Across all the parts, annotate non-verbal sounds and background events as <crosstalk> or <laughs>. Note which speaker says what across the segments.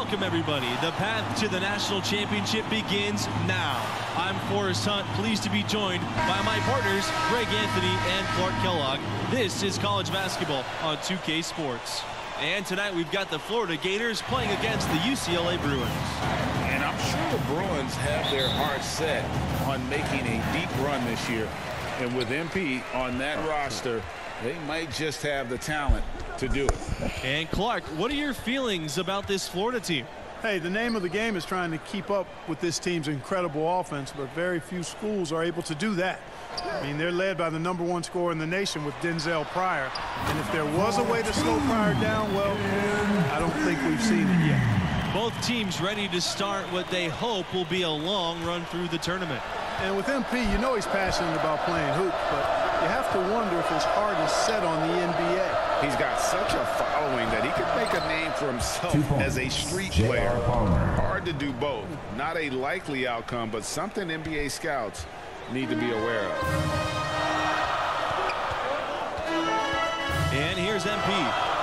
Speaker 1: Welcome, everybody. The path to the national championship begins now. I'm Forrest Hunt, pleased to be joined by my partners, Greg Anthony and Clark Kellogg. This is college basketball on 2K Sports. And tonight we've got the Florida Gators playing against the UCLA Bruins.
Speaker 2: And I'm sure the Bruins have their hearts set on making a deep run this year. And with MP on that roster, they might just have the talent to do it.
Speaker 1: And Clark, what are your feelings about this Florida team?
Speaker 3: Hey, the name of the game is trying to keep up with this team's incredible offense, but very few schools are able to do that. I mean, they're led by the number one scorer in the nation with Denzel Pryor. And if there was a way to slow Pryor down, well, I don't think we've seen it yet.
Speaker 1: Both teams ready to start what they hope will be a long run through the tournament.
Speaker 3: And with MP, you know he's passionate about playing hoop, but you have to wonder if his heart is set on the NBA.
Speaker 2: He's got such a following that he could make a name for himself as a street player. Hard to do both. Not a likely outcome, but something NBA scouts need to be aware of.
Speaker 1: And here's MP.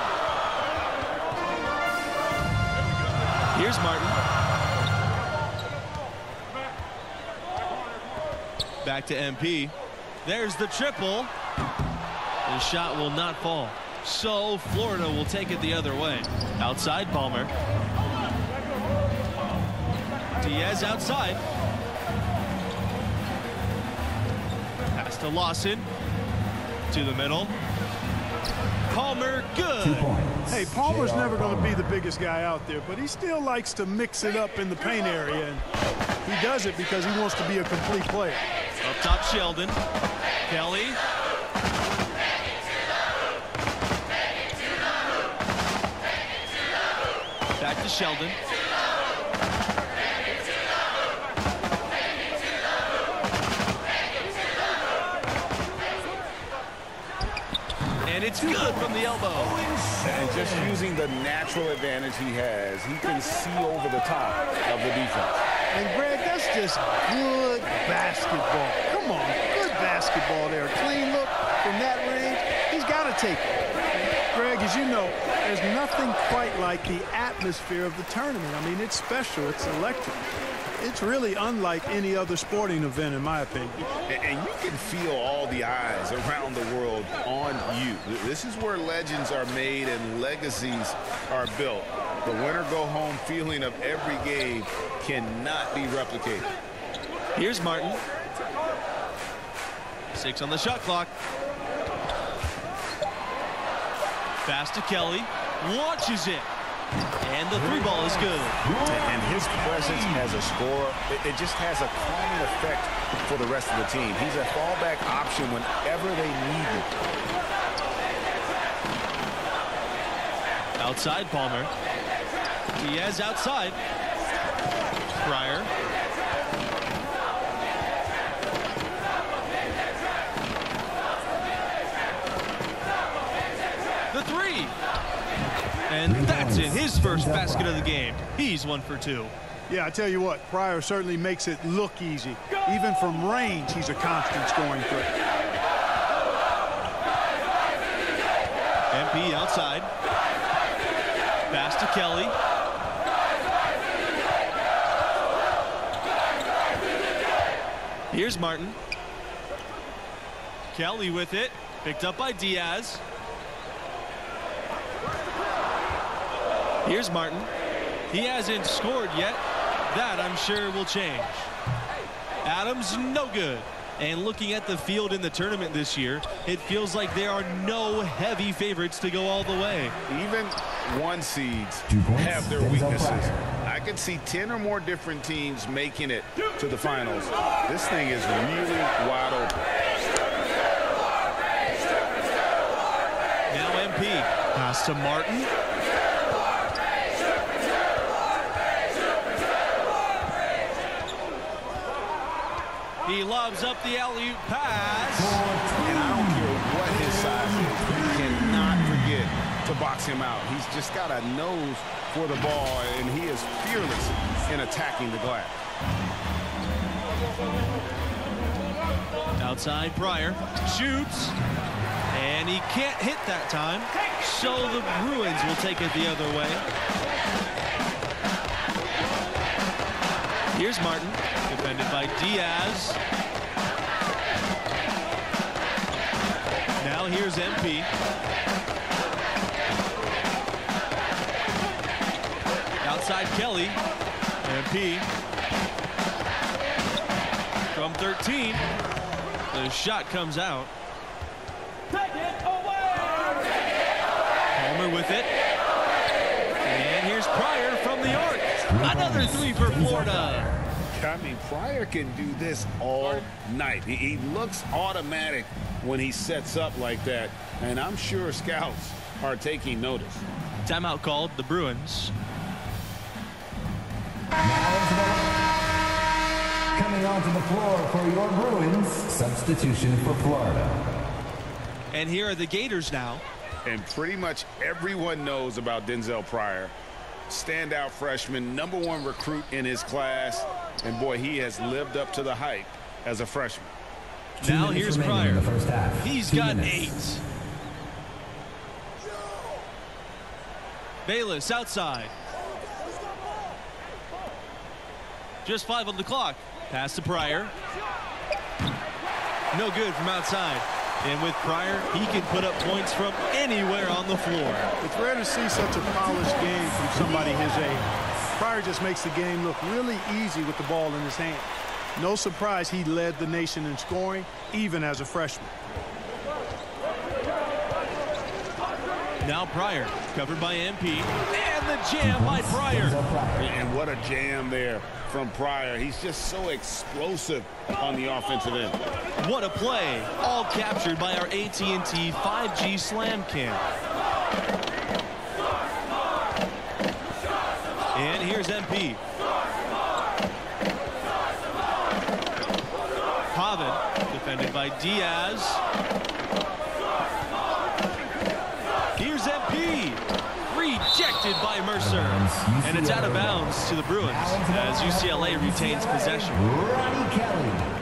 Speaker 1: Here's Martin. Back to MP. There's the triple. The shot will not fall. So Florida will take it the other way. Outside Palmer. Diaz outside. Pass to Lawson. To the middle. Palmer, good.
Speaker 3: Hey, Palmer's never going to be the biggest guy out there, but he still likes to mix it up in the paint area, and he does it because he wants to be a complete player.
Speaker 1: Up top, Sheldon. Kelly. To Sheldon. And it's good from the elbow.
Speaker 2: And just using the natural advantage he has, he can see over the top of the defense.
Speaker 3: And Greg, that's just good basketball. Come on, good basketball there. Clean look from that range. He's got to take it. Greg, as you know, there's nothing quite like the atmosphere of the tournament. I mean, it's special. It's electric. It's really unlike any other sporting event, in my opinion.
Speaker 2: And you can feel all the eyes around the world on you. This is where legends are made and legacies are built. The winner-go-home feeling of every game cannot be replicated.
Speaker 1: Here's Martin. Six on the shot clock. Fast to Kelly. Launches it. And the three ball is good.
Speaker 2: And his presence as a scorer, it, just has a calming effect for the rest of the team. He's a fallback option whenever they need it.
Speaker 1: Outside Palmer. Diaz outside. Pryor. The three. And that's it. His first basket of the game. He's one for two.
Speaker 3: Yeah, I tell you what, Pryor certainly makes it look easy. Even from range, he's a constant scoring threat.
Speaker 1: MP outside. Pass to Kelly. Here's Martin. Kelly with it. Picked up by Diaz. Here's Martin. He hasn't scored yet. That, I'm sure, will change. Adams, no good. And looking at the field in the tournament this year, it feels like there are no heavy favorites to go all the way.
Speaker 2: Even one seeds have their weaknesses. I could see 10 or more different teams making it to the finals. This thing is really wide open.
Speaker 1: Now MP. Pass to Martin. He loves up the alley pass.
Speaker 2: And I don't care what his size is. You cannot forget to box him out. He's just got a nose for the ball, and he is fearless in attacking the glass.
Speaker 1: Outside Pryor. Shoots. And he can't hit that time. So the Bruins will take it the other way. Here's Martin, defended by Diaz. Now here's MP. Outside Kelly. MP. From 13. The shot comes out. Homer with it. And here's Pryor from the arc. Another three for Florida.
Speaker 2: I mean, Pryor can do this all night. He, he looks automatic when he sets up like that, and I'm sure scouts are taking notice.
Speaker 1: Timeout called, the Bruins.
Speaker 4: Coming onto the floor for your Bruins, substitution for Florida.
Speaker 1: And here are the Gators now.
Speaker 2: And pretty much everyone knows about Denzel Pryor. Standout freshman, number one recruit in his class. And boy, he has lived up to the hype as a freshman.
Speaker 4: Two
Speaker 1: now here's
Speaker 4: remaining in
Speaker 1: Pryor.
Speaker 4: the first half.
Speaker 1: He's
Speaker 4: Two
Speaker 1: got
Speaker 4: minutes.
Speaker 1: eight. Bayless outside. Just five on the clock. Pass to Pryor. No good from outside. And with Pryor, he can put up points from anywhere on the floor.
Speaker 3: It's rare to see such a polished game from somebody his age. Pryor just makes the game look really easy with the ball in his hand. No surprise he led the nation in scoring, even as a freshman.
Speaker 1: Now Pryor, covered by MP. And the jam by Pryor.
Speaker 2: And what a jam there from Pryor. He's just so explosive on the offensive end.
Speaker 1: What a play. All captured by our AT&T 5G Slam Cam. And here's MP. Pavid, defended by Diaz. Here's MP. Rejected by Mercer. And it's out of bounds to the Bruins as UCLA retains possession.
Speaker 4: Ronnie Kelly.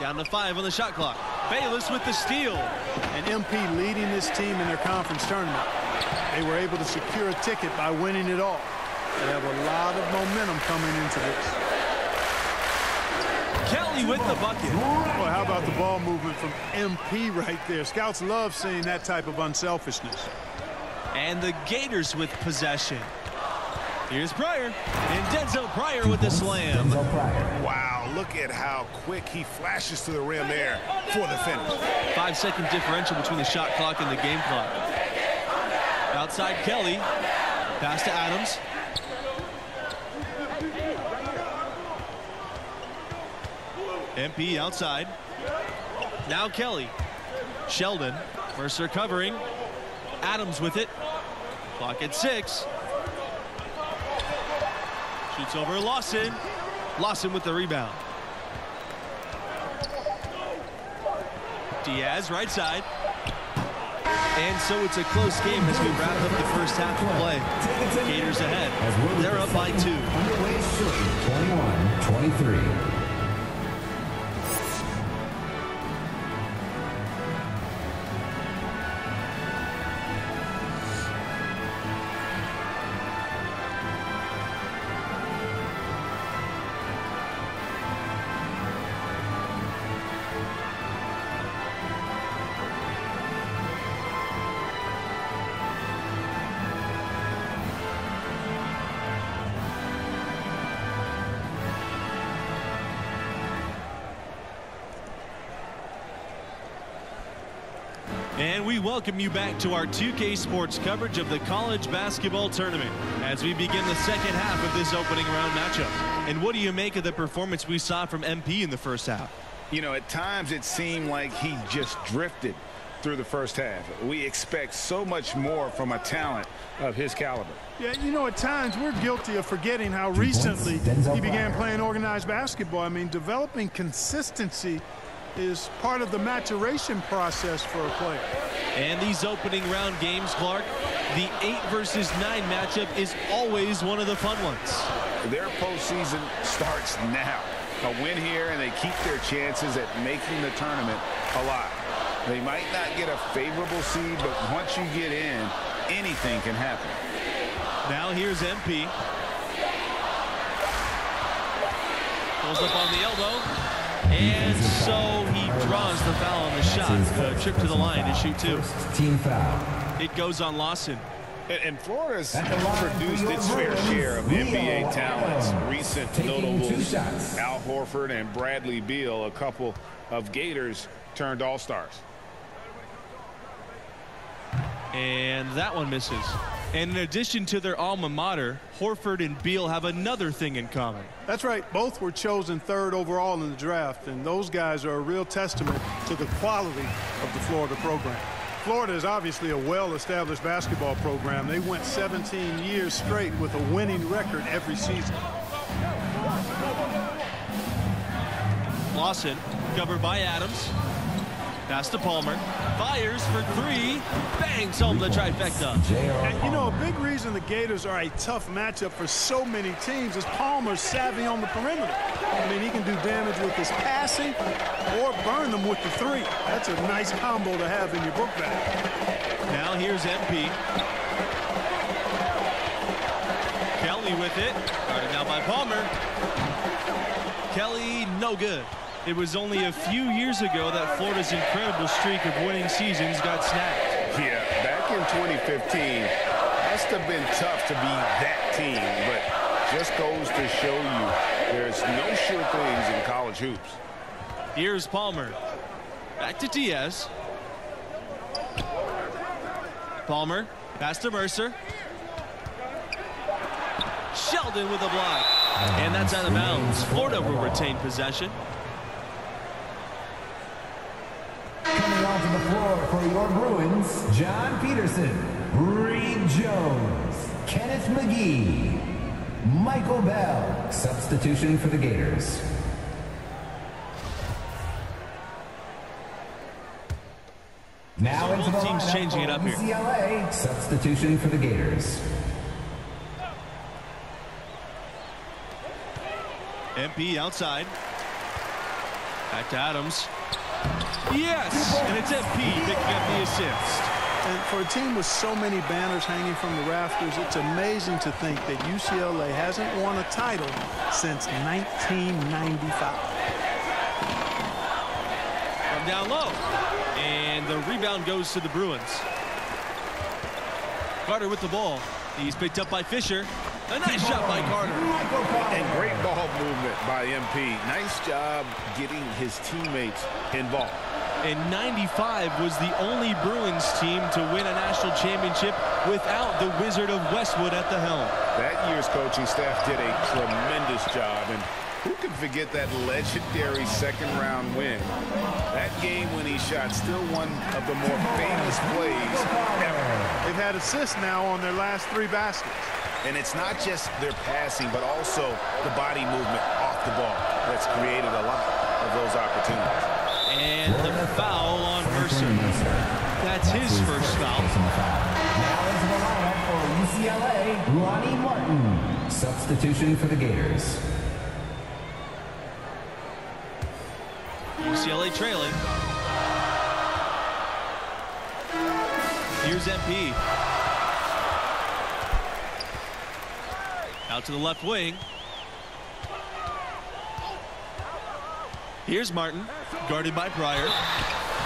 Speaker 1: Down to five on the shot clock. Bayless with the steal.
Speaker 3: And MP leading this team in their conference tournament. They were able to secure a ticket by winning it all. They have a lot of momentum coming into this.
Speaker 1: Kelly with the bucket.
Speaker 3: Well, how about the ball movement from MP right there? Scouts love seeing that type of unselfishness.
Speaker 1: And the Gators with possession. Here's Pryor. And Denzel Pryor with the slam.
Speaker 2: Wow, look at how quick he flashes to the rim there for the finish.
Speaker 1: Five second differential between the shot clock and the game clock. Outside Kelly. Pass to Adams. MP outside. Now Kelly. Sheldon. Mercer covering. Adams with it. Clock at six. Shoots over Lawson. Lawson with the rebound. Diaz right side. And so it's a close game as we wrap up the first half of play. Gators ahead. They're up by two.
Speaker 4: Underway 21-23.
Speaker 1: We welcome you back to our 2K Sports coverage of the college basketball tournament as we begin the second half of this opening round matchup. And what do you make of the performance we saw from MP in the first half?
Speaker 2: You know, at times it seemed like he just drifted through the first half. We expect so much more from a talent of his caliber.
Speaker 3: Yeah, you know, at times we're guilty of forgetting how recently he began playing organized basketball. I mean, developing consistency is part of the maturation process for a player.
Speaker 1: And these opening round games, Clark, the 8 versus 9 matchup is always one of the fun ones.
Speaker 2: Their postseason starts now. A win here, and they keep their chances at making the tournament alive. They might not get a favorable seed, but once you get in, anything can happen.
Speaker 1: Now here's MP. Pulls up on the elbow. And so he draws the foul on the shot. The trip to the line to shoot two.
Speaker 4: Team foul.
Speaker 1: It goes on Lawson.
Speaker 2: And, and Florida's produced its fair share of NBA talents. Recent
Speaker 4: Taking
Speaker 2: notables,
Speaker 4: shots.
Speaker 2: Al Horford and Bradley Beal, a couple of Gators turned All-Stars.
Speaker 1: And that one misses. And in addition to their alma mater, Horford and Beal have another thing in common.
Speaker 3: That's right. Both were chosen third overall in the draft, and those guys are a real testament to the quality of the Florida program. Florida is obviously a well-established basketball program. They went 17 years straight with a winning record every season.
Speaker 1: Lawson, covered by Adams. Pass to Palmer. Fires for three. Bangs home the trifecta.
Speaker 3: And you know, a big reason the Gators are a tough matchup for so many teams is Palmer's savvy on the perimeter. I mean, he can do damage with his passing or burn them with the three. That's a nice combo to have in your book bag.
Speaker 1: Now here's MP. Kelly with it. Guarded now by Palmer. Kelly, no good. It was only a few years ago that Florida's incredible streak of winning seasons got snapped.
Speaker 2: Yeah, back in 2015, must have been tough to be that team, but just goes to show you there's no sure things in college hoops.
Speaker 1: Here's Palmer. Back to TS. Palmer. Pass to Mercer. Sheldon with a block. And that's out of bounds. Florida will retain possession.
Speaker 4: Your Bruins, John Peterson, Reed Jones, Kenneth McGee, Michael Bell. Substitution for the Gators. Now
Speaker 1: So
Speaker 4: into the
Speaker 1: teams changing it
Speaker 4: for
Speaker 1: up here.
Speaker 4: UCLA. Substitution for the Gators.
Speaker 1: MP outside. Back to Adams. Yes! And it's MP picking up the assist.
Speaker 3: And for a team with so many banners hanging from the rafters, it's amazing to think that UCLA hasn't won a title since 1995.
Speaker 1: From down low. And the rebound goes to the Bruins. Carter with the ball. He's picked up by Fisher. A nice shot by Carter.
Speaker 2: And great ball movement by MP. Nice job getting his teammates involved.
Speaker 1: And 95 was the only Bruins team to win a national championship without the Wizard of Westwood at the helm.
Speaker 2: That year's coaching staff did a tremendous job. And who can forget that legendary second round win? That game when he shot still one of the more famous plays ever.
Speaker 3: They've had assists now on their last three baskets.
Speaker 2: And it's not just their passing, but also the body movement off the ball that's created a lot of those opportunities.
Speaker 1: And the foul on Mercer. That's his first foul.
Speaker 4: Now into the lineup for UCLA, Lonnie Martin. Substitution for the Gators.
Speaker 1: UCLA trailing. Here's MP. Out to the left wing. Here's Martin, guarded by Pryor.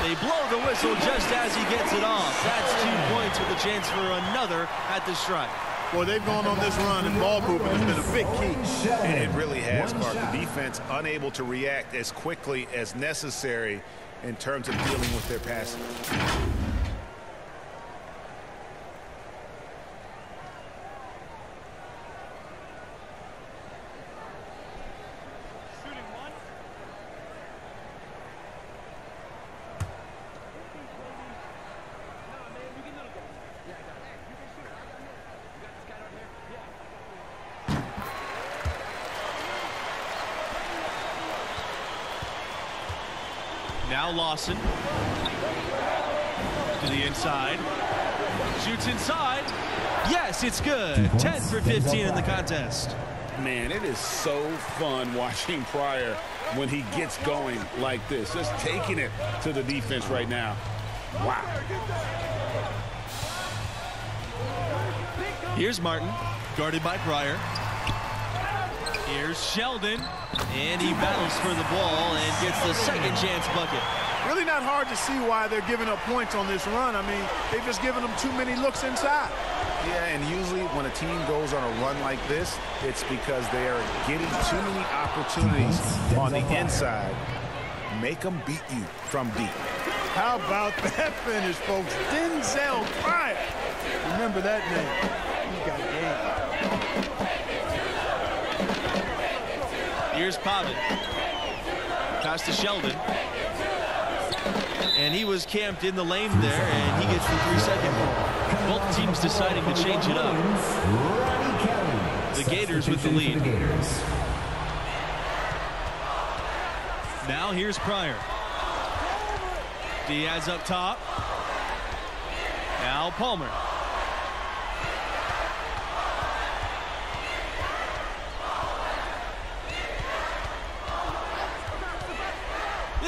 Speaker 1: They blow the whistle just as he gets it off. That's two points with a chance for another at the strike.
Speaker 3: Boy, they've gone on this run, and ball movement has been a big key.
Speaker 2: And it really has,
Speaker 4: One
Speaker 2: Clark. The defense unable to react as quickly as necessary in terms of dealing with their passing.
Speaker 1: Now Lawson. To the inside. Shoots inside. Yes, it's good. 10 for 15 in the contest.
Speaker 2: Man, it is so fun <laughs> watching Pryor when he gets going like this. Just taking it to the defense right now. Wow.
Speaker 1: Here's Martin, guarded by Pryor. Here's Sheldon, and he battles for the ball and gets the second chance bucket.
Speaker 3: Really not hard to see why they're giving up points on this run. I mean, they've just given them too many looks inside.
Speaker 2: Yeah, and usually when a team goes on a run like this, it's because they are getting too many opportunities on the inside. Make them beat you from deep.
Speaker 3: How about <laughs> that finish, folks? Denzel Pryor. Remember that name. He's got game.
Speaker 1: Here's Pavin. Pass to Sheldon. And he was camped in the lane there, and he gets the three-second ball. Both teams deciding to change it up. The Gators with the lead. Now here's Pryor. Diaz up top. Now Palmer.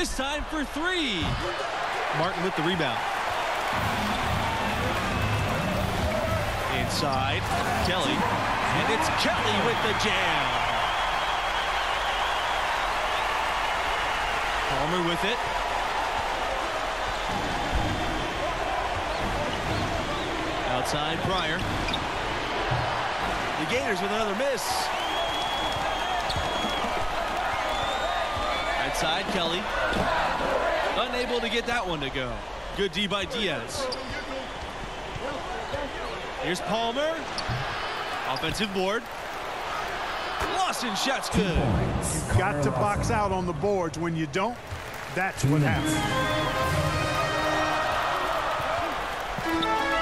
Speaker 1: This time for three. Martin with the rebound. Inside, Kelly. And it's Kelly with the jam. Palmer with it. Outside, Pryor. The Gators with another miss. Outside, Kelly. Unable to get that one to go. Good D by Diaz. Here's Palmer. Offensive board. Lawson shot's good.
Speaker 3: You've got to box out on the boards. When you don't, that's what happens.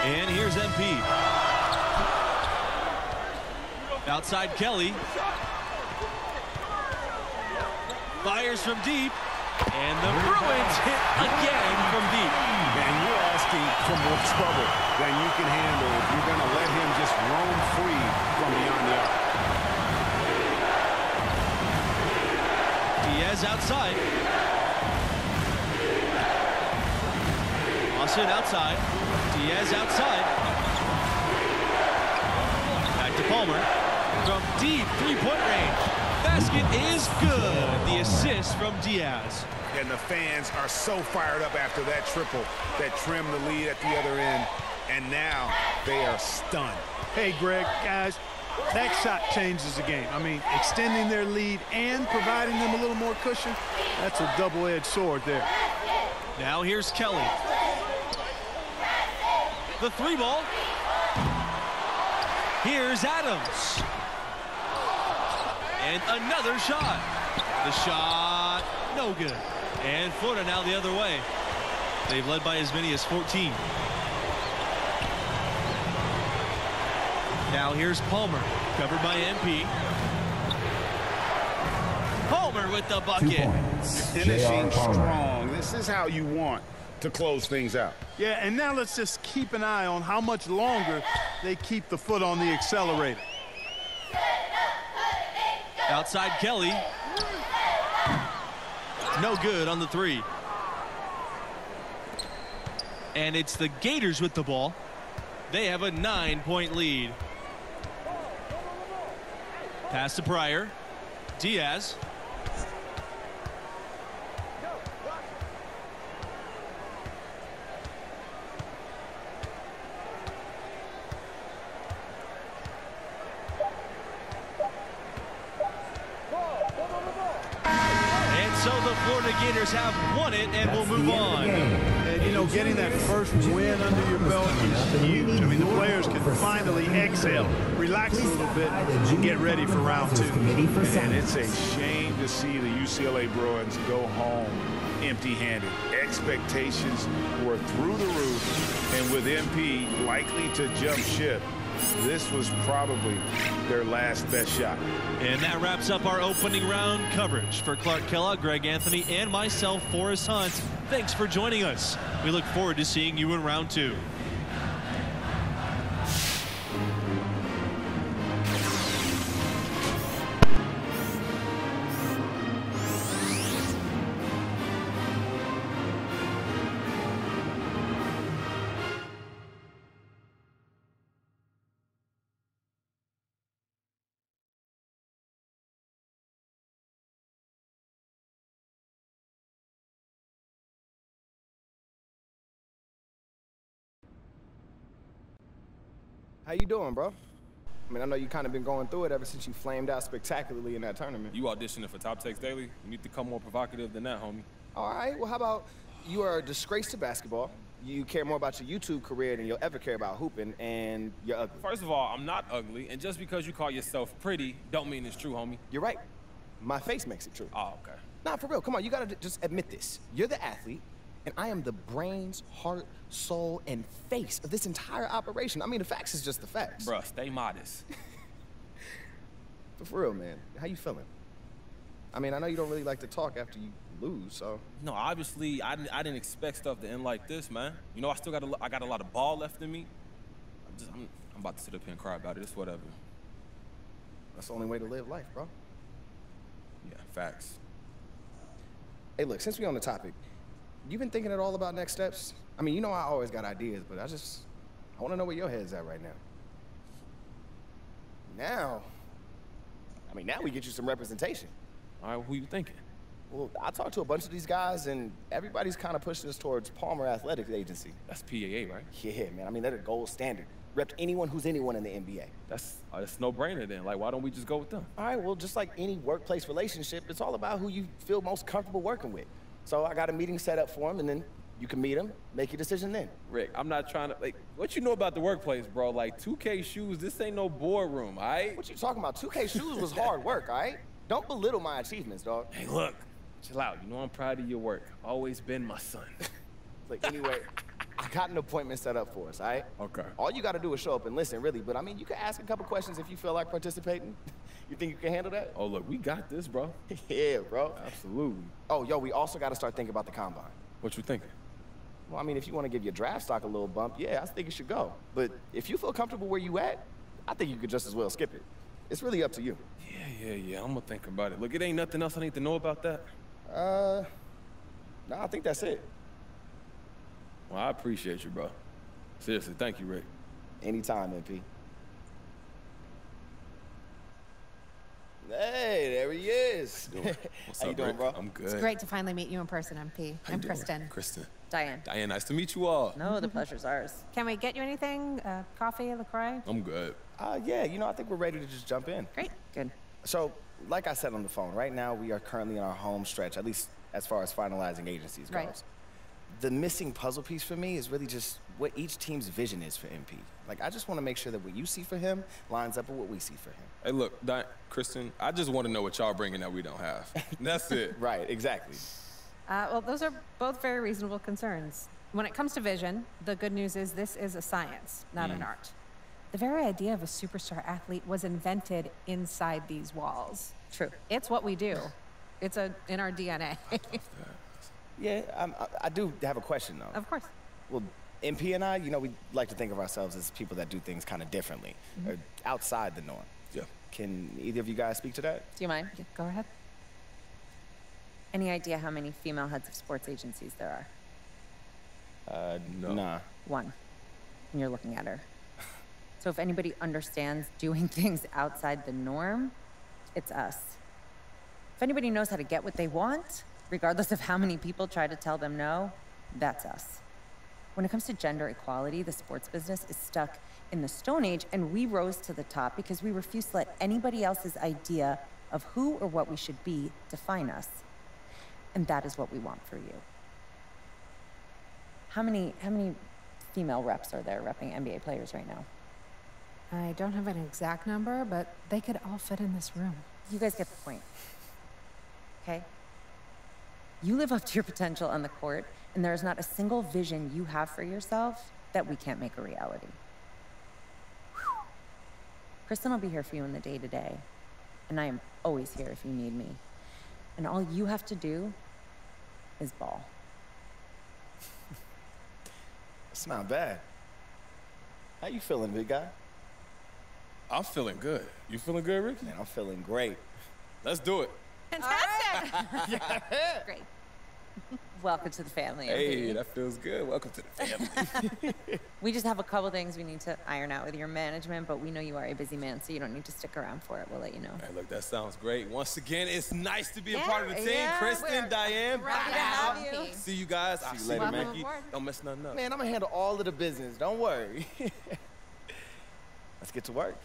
Speaker 1: And here's MP. Outside Kelly. Fires from deep. And the Bruins hit again from deep.
Speaker 2: And you're asking for more trouble than you can handle if you're going to let him just roam free from beyond the arc.
Speaker 1: Diaz outside. Lawson outside. Diaz outside. Back to Palmer. From deep three-point range. Basket is good. The assist from Diaz.
Speaker 2: And the fans are so fired up after that triple that trimmed the lead at the other end. And now they are stunned.
Speaker 3: Hey, Greg, guys, that shot changes the game. I mean, extending their lead and providing them a little more cushion, that's a double-edged sword there.
Speaker 1: Now here's Kelly. The three ball. Here's Adams. And another shot. The shot, no good. And Florida now the other way. They've led by as many as 14. Now here's Palmer, covered by MP. Palmer with the bucket. <laughs>
Speaker 2: Finishing strong. This is how you want to close things out.
Speaker 3: Yeah, and now let's just keep an eye on how much longer they keep the foot on the accelerator.
Speaker 1: Outside Kelly. No good on the three. And it's the Gators with the ball. They have a nine-point lead. Pass to Pryor. Diaz. Florida Gators have won it and will move
Speaker 4: end of the
Speaker 1: on.
Speaker 3: And, you know, getting that first win under your belt is huge. I mean, the players can finally exhale, relax a little bit, and get ready for round two.
Speaker 2: And it's a shame to see the UCLA Bruins go home empty-handed. Expectations were through the roof, and with MP likely to jump ship, this was probably their last best shot.
Speaker 1: And that wraps up our opening round coverage. For Clark Kellogg, Greg Anthony, and myself, Forrest Hunt, thanks for joining us. We look forward to seeing you in round two.
Speaker 5: How you doing, bro? I mean, I know you kind of been going through it ever since you flamed out spectacularly in that tournament.
Speaker 6: You auditioning for Top Takes Daily? You need to come more provocative than that, homie.
Speaker 5: All right, well, how about you are a disgrace to basketball. You care more about your YouTube career than you'll ever care about hooping, and you're ugly.
Speaker 6: First of all, I'm not ugly, and just because you call yourself pretty, don't mean it's true, homie.
Speaker 5: You're right. My face makes it true.
Speaker 6: Oh, okay.
Speaker 5: Nah, for real, come on, you gotta just admit this. You're the athlete, and I am the brains, heart, soul, and face of this entire operation. I mean, the facts is just the facts.
Speaker 6: Bruh, stay modest. <laughs>
Speaker 5: But for real, man, how you feeling? I mean, I know you don't really like to talk after you lose, so.
Speaker 6: No, obviously, I didn't, I didn't expect stuff to end like this, man. You know, I still got a, I got a lot of ball left in me. I'm just, I'm, I'm about to sit up here and cry about it. It's whatever.
Speaker 5: That's the only way to live life, bro.
Speaker 6: Yeah, facts.
Speaker 5: Hey, look, since we're on the topic, you been thinking at all about next steps? I mean, you know I always got ideas, but I just, I want to know where your head's at right now. Now, I mean, now we get you some representation.
Speaker 6: All right, who you thinking?
Speaker 5: Well, I talked to a bunch of these guys, and everybody's kind of pushing us towards Palmer Athletics Agency.
Speaker 6: That's PAA, right?
Speaker 5: Yeah, man. I mean, they're the gold standard. Repped anyone who's anyone in the NBA.
Speaker 6: That's uh, that's no brainer then. Like, why don't we just go with them?
Speaker 5: All right, well, just like any workplace relationship, it's all about who you feel most comfortable working with. So I got a meeting set up for him, and then you can meet him, make your decision then.
Speaker 6: Rick, I'm not trying to like. What you know about the workplace, bro? Like 2K shoes. This ain't no boardroom, all right?
Speaker 5: What you talking about? 2K shoes was hard work, all right? Don't belittle my achievements, dog.
Speaker 6: Hey, look, chill out. You know I'm proud of your work. Always been my son. <laughs>
Speaker 5: Like, anyway, I got an appointment set up for us, all right?
Speaker 6: Okay.
Speaker 5: All you got to do is show up and listen, really. But I mean, you can ask a couple questions if you feel like participating. <laughs> You think you can handle that?
Speaker 6: oh, look, we got this, bro. <laughs>
Speaker 5: yeah, bro.
Speaker 6: Absolutely.
Speaker 5: Oh, yo, we also got to start thinking about the combine.
Speaker 6: What you thinking?
Speaker 5: Well, I mean, if you want to give your draft stock a little bump, yeah, I think you should go. But if you feel comfortable where you at, I think you could just as well skip it. It's really up to you.
Speaker 6: Yeah, yeah, yeah. I'm gonna think about it. Look, it ain't nothing else I need to know about that.
Speaker 5: Uh, no, I think that's it.
Speaker 6: Well, I appreciate you, bro. Seriously, thank you, Rick.
Speaker 5: Anytime, MP. Hey, there he is. <laughs>
Speaker 6: What's
Speaker 5: How you
Speaker 6: up,
Speaker 5: doing,
Speaker 6: Rick?
Speaker 5: bro?
Speaker 6: I'm good.
Speaker 7: It's great to finally meet you in person, MP.
Speaker 6: How
Speaker 7: I'm
Speaker 6: doing?
Speaker 7: Kristen.
Speaker 6: Kristen.
Speaker 8: Diane.
Speaker 6: Diane, nice to meet you all.
Speaker 8: No, the pleasure's ours.
Speaker 7: Can we get you anything? Uh, coffee, LaCroix?
Speaker 6: I'm good.
Speaker 5: Uh, yeah, you know, I think we're ready to just jump in.
Speaker 7: Great.
Speaker 8: Good.
Speaker 5: So, like I said on the phone, right now we are currently in our home stretch, at least as far as finalizing agencies goes.
Speaker 7: Right.
Speaker 5: The missing puzzle piece for me is really just what each team's vision is for MP. Like, I just want to make sure that what you see for him lines up with what we see for him.
Speaker 6: Hey, look, Di- Kristen, I just want to know what y'all bringing that we don't have. <laughs> That's it.
Speaker 5: Right, exactly.
Speaker 7: Uh, well, those are both very reasonable concerns. When it comes to vision, the good news is this is a science, not an art. The very idea of a superstar athlete was invented inside these walls.
Speaker 8: True.
Speaker 7: It's what we do. It's a in our DNA.
Speaker 5: Yeah, um, I, I do have a question though.
Speaker 7: of course.
Speaker 5: Well, MP and I, you know, we like to think of ourselves as people that do things kind of differently, or outside the norm.
Speaker 6: Yeah.
Speaker 5: Can either of you guys speak to that?
Speaker 8: Do you mind?
Speaker 7: Yeah, Go ahead.
Speaker 8: Any idea how many female heads of sports agencies there are?
Speaker 5: Uh,
Speaker 6: No.
Speaker 5: Nah.
Speaker 8: One. And you're looking at her. So if anybody understands doing <laughs> things outside the norm, it's us. If anybody knows how to get what they want, regardless of how many people try to tell them no, that's us. When it comes to gender equality, the sports business is stuck in the Stone Age, and we rose to the top because we refuse to let anybody else's idea of who or what we should be define us. And that is what we want for you. How many how many female reps are there repping NBA players right now?
Speaker 7: I don't have an exact number, but they could all fit in this room.
Speaker 8: You guys get the point. Okay? You live up to your potential on the court, and there is not a single vision you have for yourself that we can't make a reality. Whew. Kristen will be here for you in the day to day, and I am always here if you need me. And all you have to do is ball. <laughs>
Speaker 5: It's not bad. How you feeling, big guy?
Speaker 6: I'm feeling good. You feeling good, Ricky?
Speaker 5: Man, I'm feeling great.
Speaker 6: Let's do it.
Speaker 7: Fantastic! <laughs> Great. <laughs>
Speaker 8: Welcome to the family.
Speaker 6: Hey,
Speaker 8: MV.
Speaker 6: that feels good. Welcome to the family. <laughs>
Speaker 8: We just have a couple things we need to iron out with your management, but we know you are a busy man, so you don't need to stick around for it. We'll let you know.
Speaker 6: hey, look, that sounds great. Once again, it's nice to be a
Speaker 7: Yeah,
Speaker 6: part of the team.
Speaker 8: yeah,
Speaker 6: Kristen, Diane,
Speaker 7: happy to have you.
Speaker 6: See you guys. I'll
Speaker 5: you
Speaker 6: see
Speaker 5: later,
Speaker 6: you,
Speaker 5: man.
Speaker 6: Ricky. Don't mess nothing up.
Speaker 5: Man, I'm gonna handle all of the business. Don't worry. Let's get to work.